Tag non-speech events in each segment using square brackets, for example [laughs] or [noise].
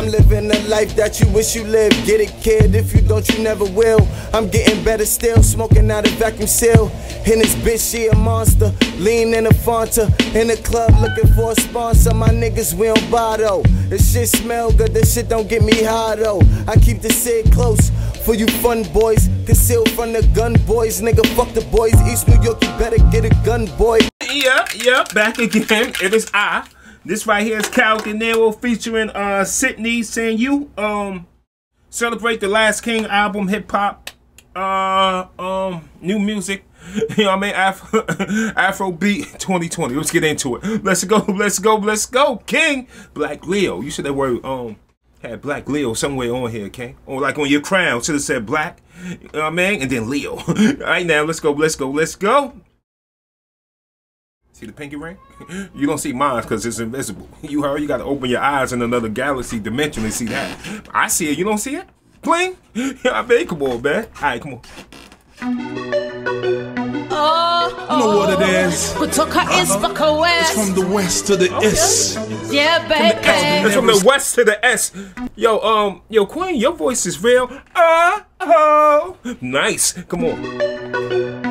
I'm living a life that you wish you lived. Get it, kid. If you don't, you never will. I'm getting better still, smoking out a vacuum seal. And this bitch, she a monster. Lean in a Fanta. In the club looking for a sponsor. My niggas, we don't buy though. This shit smell good, this shit don't get me high though. I keep the shit close for you fun boys. Concealed from the gun boys. Nigga, fuck the boys. East New York, you better get a gun, boy. Yeah, yeah, back again. It is I. This right here is Kao Denero featuring uh Cindy Sanyu um celebrate the Last King album hip hop uh um new music. [laughs] You know what I mean? [laughs] Afro beat 2020. Let's get into it. Let's go, [laughs] let's go, let's go. King Black Leo. You should have word um had Black Leo somewhere on here, King. Or like on your crown, should have said Black. You know what I mean? And then Leo. All right now, let's go, let's go, let's go. See the pinky ring? [laughs] You don't see mine because it's invisible. [laughs] You heard? You got to open your eyes in another galaxy dimension and see that. I see it. You don't see it? Bling? [laughs] I mean, come on, man. All right, come on. Oh, You know what it is. kutoka east mpaka west. From the west to the east. Yeah, baby. It's from the west to the S. Yo, um, yo, Queen, your voice is real. Uh oh. Nice. Come on.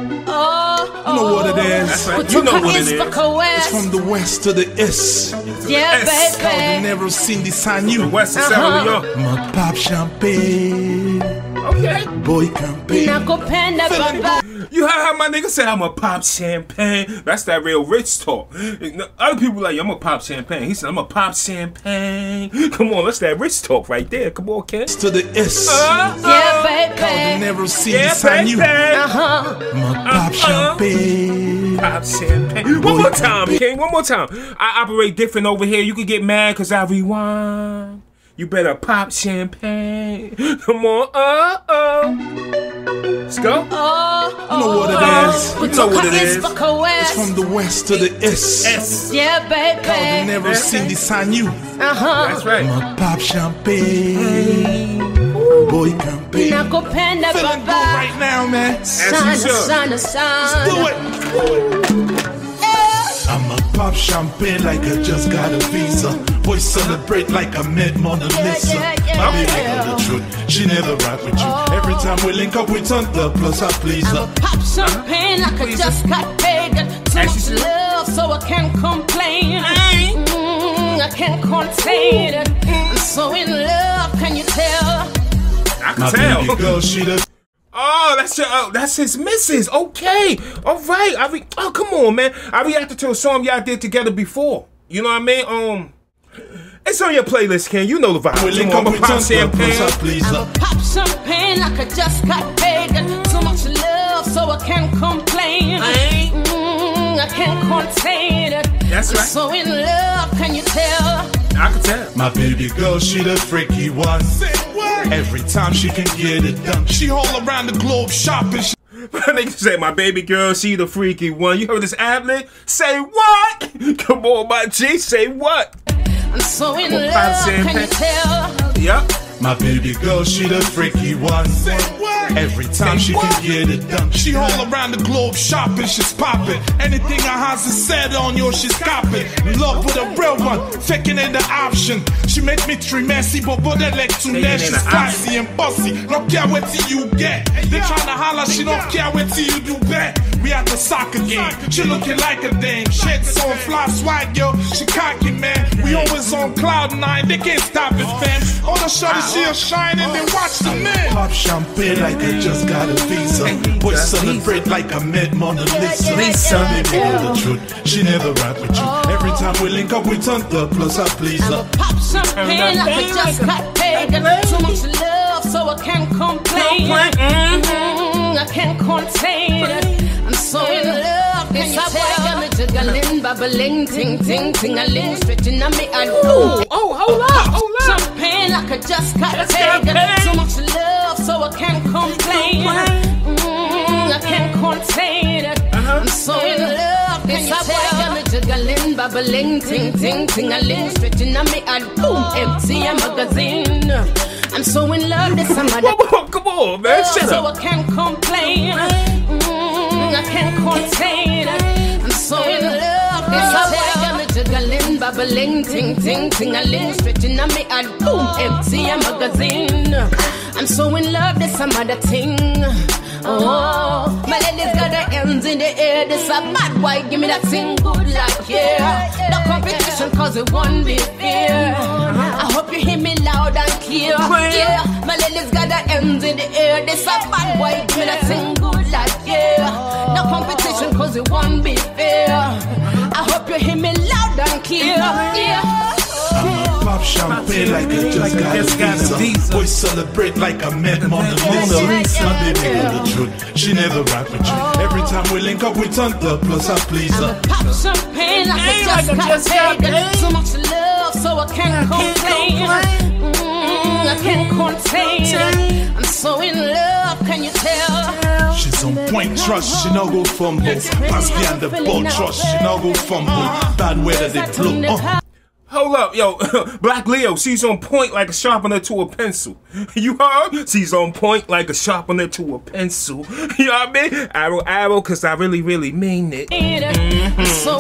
Oh, You know what it is. That's right. You know what it is. is. west. From the west to the east. Yeah, S. I've baby. never seen this on you. West to Uh-huh. My pop champagne. Okay. Boy campaign. Nakupenda baba. You heard how my nigga said I'm a pop champagne. That's that real rich talk. Other people like, I'm a pop champagne. He said, I'm a pop champagne. Come on, that's that rich talk right there. Come on, Ken. To the S. Uh, Yeah, I've baby. never seen yeah, this on baby. you. Uh-huh. My pop champagne. Pop champagne. One more time, King. One more time. I operate different over here. You could get mad because I rewind. You better pop champagne. Come on. Uh oh. Let's go. Oh, You know what it is. You know what it kutoka is. east mpaka west. From the west to the east. S. Yeah, I've baby. never seen this on you. Uh-huh. That's right. My pop champagne. Boy campaign. Nakupenda Feeling good right now, man. As you Sana, should. sana, sana. Do it. I'ma pop champagne like I just got a visa. Boy, celebrate like I met Mona Lisa. yeah, yeah, My baby yeah. know the truth. She never rock with you. Every time we link up, we turn the plus I please her. Pop champagne like I just got paid. Got too much love, so I can't complain. Mm, I can't contain it. I'm so in love, can you tell? I can My tell. baby girl, she the Oh, that's your, oh, that's his missus. Okay, all right. I re- oh, come on, man. I reacted to a song y'all did together before. You know what I mean? Um, it's on your playlist, Ken. You know the vibe. we link Come up, on, we I'ma pop turn the plus I champagne. please her. Like I just got paid. Got too much love, so I can't complain. I Mm, I can't contain it. That's right. so in love, can you tell? I can tell. My baby girl, she the freaky one. Every time she can get it done, she all around the globe shopping. She My nigga said, my baby girl, she the freaky one. You heard this ad Say what? [laughs] Come on, my G, say what? I'm so in Come on, love, pop can you tell? Yep. My baby girl, she the freaky one. Every time she can get it done, she all around the globe shopping, she's popping. Anything I has is said on you, she's copping. In love with a real one, faking in the option. She make me three messy, but but that like too in less. the She's classy and bossy. Don't care what till you get. They tryna holler, she don't care what till you do that. We at the soccer game, she looking like a dame. Shit's on fly swag, yo. She cocky, man. We always on cloud nine, they can't stop it, fam. All the shorty, she a shine and then watch the man. Pop champagne like I just got a visa. Boy, celebrate like I met Mona Lisa. Lisa. Baby, know the truth. She never rock with you. Every time we link up, we turn the plus I please her. Pop champagne like I just got paid. Too much love, so I can't complain. Mm, I can't contain. I'm so in love, can you tell? me jiggling, bubbling, ting, ting, ting-a-ling, stretching on me and Oh, oh, hold up, hold up. Champagne like I just got Just paid. got Got paid. too much love, so I can't complain. Mm, I can't contain it. I'm so in love, can you tell? me jiggling, bubbling, ting, ting, ting-a-ling, stretching on me and boom, empty a magazine. I'm so in love, this some other Come on, come on, man. Shut so up. I can't complain. Mm, I can't contain it. I'm so in love. It's a jiggling, bubbling, ting, ting, ting, a ling, stretching on me and boom, empty a magazine. I'm so in love, there's some other thing. Oh, uh-huh. my ladies got their hands in the air. This a bad boy, give me that thing good like yeah. No uh-huh. competition, cause it won't be fair. I hope you hear me loud and clear. Yeah, my ladies got their hands in the air. This a bad boy, give me that thing good like yeah. No competition, cause it won't be fair. I hope you hear me loud and clear. Yeah. Pop champagne like I just got a visa. Boys celebrate like I met Mona Lisa. My baby know the truth, she never rock with you. Every time we link up, we turn the plus I please her. Pop champagne like I just got paid. So much love, so I can't complain. Mm, I can't contain. I'm so in love, can you tell? She's on point, trust, she no go fumble. Pass behind the ball, trust, she no go fumble. Bad weather, they blow. Uh. Hold up, yo, [laughs] Black Leo, she's on point like a sharpener to a pencil. [laughs] You heard? She's on point like a sharpener to a pencil. [laughs] You know what I mean? Arrow, arrow, cause I really, really mean it. I'm so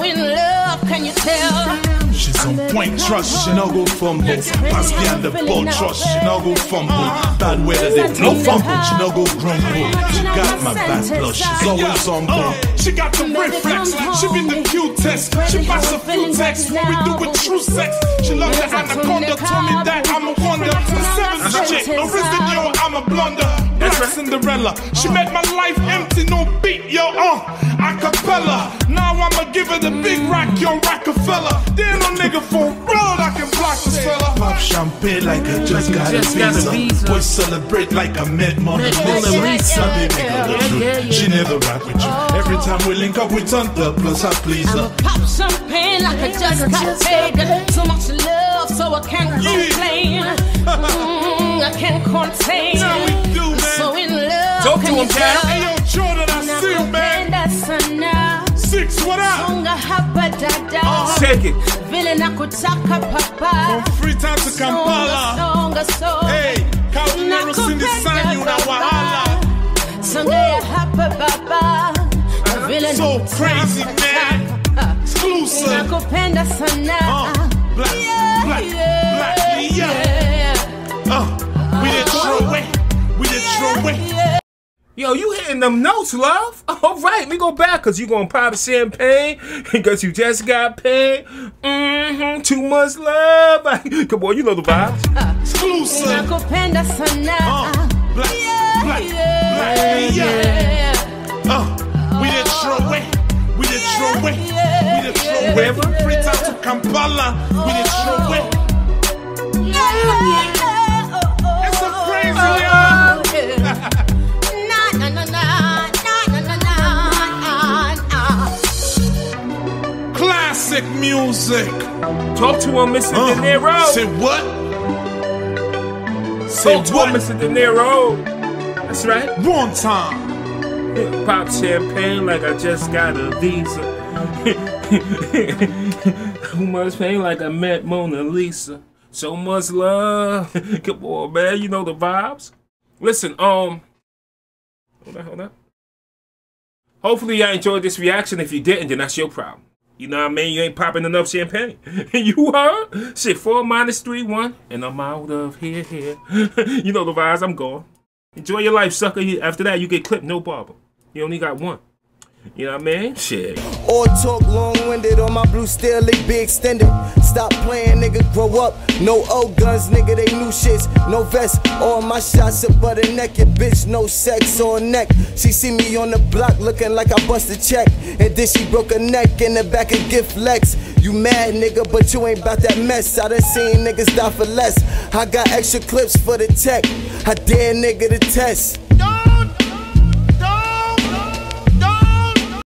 point, trust, no go fumble. Pass behind the ball, trust, no go fumble. Bad weather, they blow fumble, she no go grumble. She got my bad blood, she's always on ball. She got the reflex, she be the cutest. She pass a few texts when we do with true sex. She love the anaconda, told me that I'm a wonder. The seventh chick, yo, I'm a blunder. Black Cinderella, she made my life empty, no beat, yo, uh, acapella. Now I'ma give her the big rock, yo, Rockefeller. Damn, no nigga for road, I can block this fella. Pop champagne like I just got a visa. Boys celebrate like I met Mona Lisa. My baby know the truth, she never rock with you. Every time we link up, we turn the plus I please her. Pop champagne like I just got paid. So much love, so I can't complain. Mm, I can't contain. How we do, man? So in love, Talk to can you him, Cal. Hey, yo, Jordan, I see you, man. Nakupenda sana Six, what up? songa hapa dada Shake it. vile nakutaka papa From Freetown to Kampala. songa songa Hey, Cavaleros in the sun, you know wahala. songa hapa baba vile So crazy, man. papa. Exclusive. nakupenda sana Uh, black, Yeah, black, yeah, black, yeah. yeah. Uh, we did throw away. We did throw away. Yo, you hitting them notes, love? All right, we go back because you going to pop champagne because you just got paid. Mm-hmm, too much love. [laughs] Come on, you know the vibes. Exclusive. nakupenda sana Uh, black, Yeah, black, yeah, black, yeah. yeah. Uh, we did throw away. We did throw away. We did throw away. From Freetown to Kampala. We did throw away. It's a crazy, y'all. [laughs] Classic music. Talk to him, Mr. Uh, Denero. Say what? Say Talk to what? him, Mr. Denero. That's right. One time. Pop champagne like I just got a visa. Who much pain like I met Mona Lisa. So much love. Come on, man. You know the vibes. Listen, um. Hold on, hold on. Hopefully, y'all enjoyed this reaction. If you didn't, then that's your problem. You know what I mean? You ain't popping enough champagne. [laughs] you heard? Shit, four minus three, one, and I'm out of here, here. [laughs] you know the vibes. I'm gone. Enjoy your life, sucker. After that, you get clipped, no barber. You only got one. You know what I mean? Shit. All talk long winded on my blue steel, it be extended. Stop playing, nigga, grow up. No old guns, nigga, they new shits. No vest, all my shots are butter naked, bitch. No sex on neck. She see me on the block looking like I bust a check. And then she broke her neck in the back of Gift Lex. You mad, nigga, but you ain't about that mess. I done seen niggas die for less. I got extra clips for the tech. I dare nigga to test.